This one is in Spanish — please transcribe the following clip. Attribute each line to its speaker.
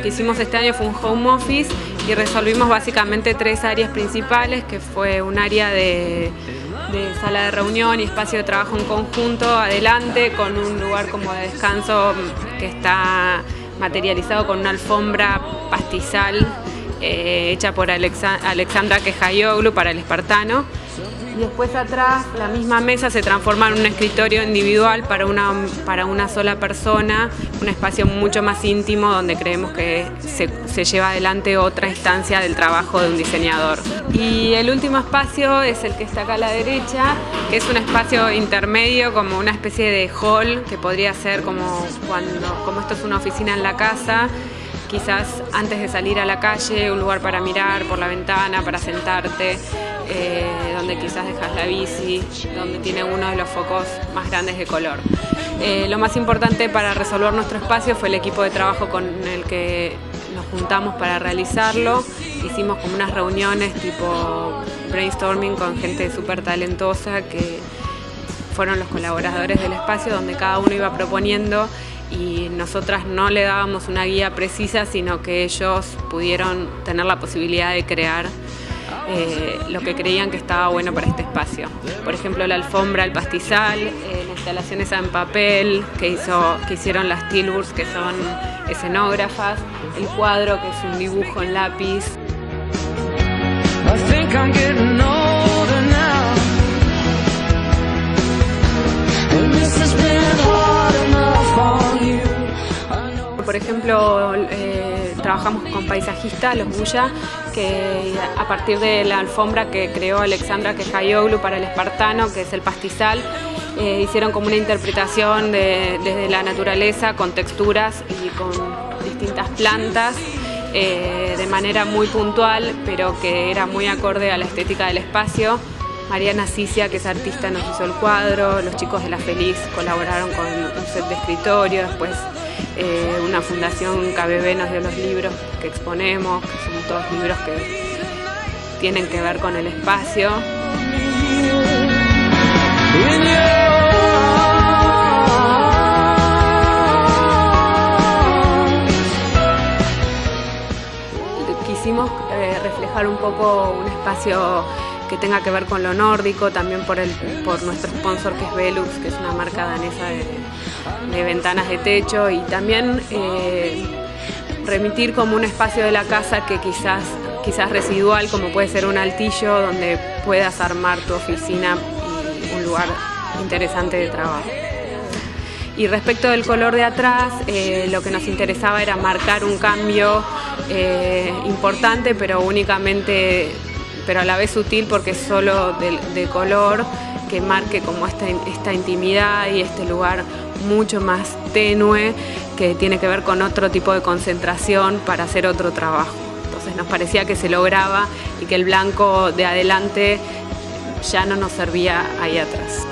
Speaker 1: que hicimos este año fue un home office y resolvimos básicamente tres áreas principales, que fue un área de, sala de reunión y espacio de trabajo en conjunto adelante, con un lugar como de descanso que está materializado con una alfombra pastizal eh, hecha por Alexandra Quejayoglu para el espartano y después atrás la misma mesa se transforma en un escritorio individual para una, para una sola persona, un espacio mucho más íntimo donde creemos que se, se lleva adelante otra instancia del trabajo de un diseñador. Y el último espacio es el que está acá a la derecha, que es un espacio intermedio, como una especie de hall, que podría ser como, cuando, como esto es una oficina en la casa, quizás antes de salir a la calle, un lugar para mirar por la ventana, para sentarte, eh, donde quizás dejas la bici, donde tiene uno de los focos más grandes de color. Eh, lo más importante para resolver nuestro espacio fue el equipo de trabajo con el que nos juntamos para realizarlo. Hicimos como unas reuniones tipo brainstorming con gente súper talentosa que fueron los colaboradores del espacio donde cada uno iba proponiendo y nosotras no le dábamos una guía precisa, sino que ellos pudieron tener la posibilidad de crear eh, lo que creían que estaba bueno para este espacio. Por ejemplo, la alfombra, el pastizal, eh, las instalaciones en papel que, hizo, que hicieron las Tilburgs, que son escenógrafas, el cuadro, que es un dibujo en lápiz. Por ejemplo, eh, trabajamos con paisajistas, los Buya, que a partir de la alfombra que creó Alexandra Quejayoglu para el espartano, que es el pastizal, eh, hicieron como una interpretación desde la naturaleza con texturas y con distintas plantas. Eh, de manera muy puntual, pero que era muy acorde a la estética del espacio. Mariana Cicia, que es artista, nos hizo el cuadro, los chicos de La Feliz colaboraron con un set de escritorio, después eh, una fundación KBB nos dio los libros que exponemos, que son todos libros que tienen que ver con el espacio. Quisimos eh, reflejar un poco un espacio que tenga que ver con lo nórdico, también por, el, por nuestro sponsor que es Velux, que es una marca danesa de, ventanas de techo, y también eh, remitir como un espacio de la casa que quizás, quizás residual, como puede ser un altillo, donde puedas armar tu oficina un lugar interesante de trabajo. Y respecto del color de atrás, eh, lo que nos interesaba era marcar un cambio eh, importante, pero únicamente pero a la vez sutil porque es solo de, color, que marque como esta, esta intimidad y este lugar mucho más tenue que tiene que ver con otro tipo de concentración para hacer otro trabajo. Entonces nos parecía que se lograba y que el blanco de adelante ya no nos servía ahí atrás.